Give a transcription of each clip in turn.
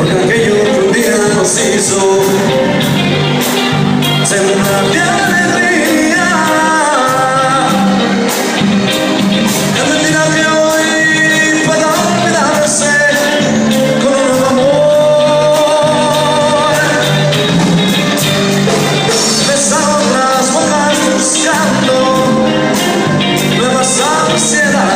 porque aquello que un día nos hizo. Sembrar de alegría es mentira que hoy pueda olvidarse con un nuevo amor besando las bocas buscando nuevas ansiedades.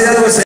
hacer algo